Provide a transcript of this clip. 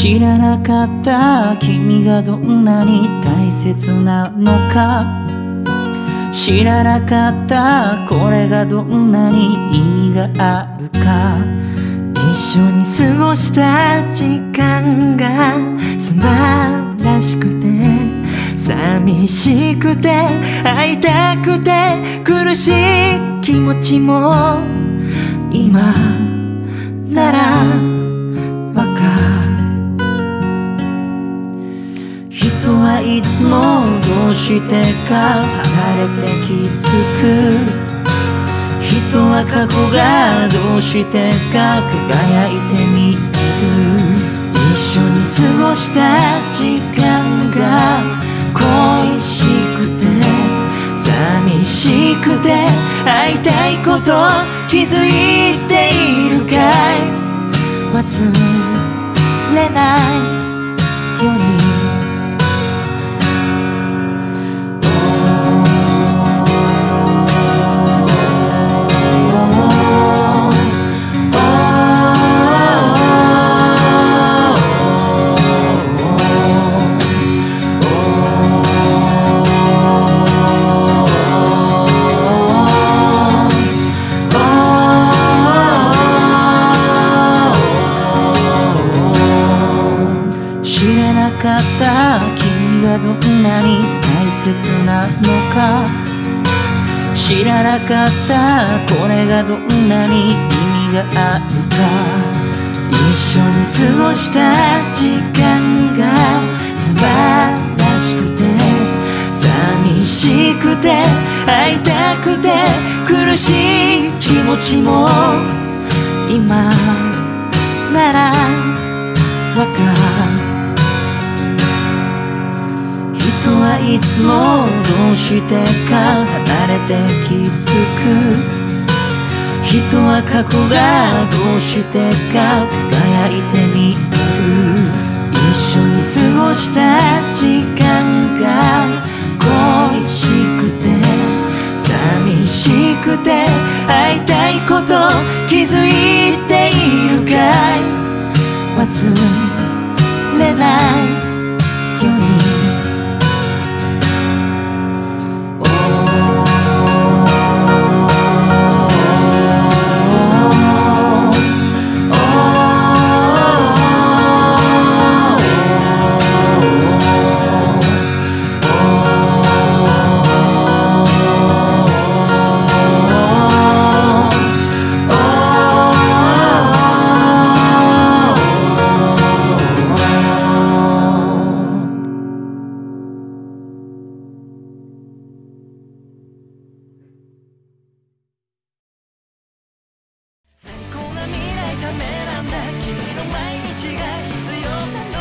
知らなかった君がどんなに大切なのか。知らなかったこれがどんなに意味があるか。一緒に過ごした時間が素晴らしくて寂しくて会いたくて苦しい気持ちも今ならわかる。いつもどうしてか離れて気づく。人は過去がどうしてか輝いて見てる。一緒に過ごした時間が恋しくて寂しくて会いたいこと気づいているかい。忘れない。かった君がどんなに大切なのか。知らなかったこれがどんなに意味があるか。一緒に過ごした時間が素晴らしくて寂しくて会いたくて苦しい気持ちも今ならわかる。いつもどうしてか離れて気づく。人は過去がどうしてか輝いて見る。一緒に過ごした時間が恋しくて寂しくて会いたいこと気づいているかい。忘れない。めなんだ。君の毎日が必要なの。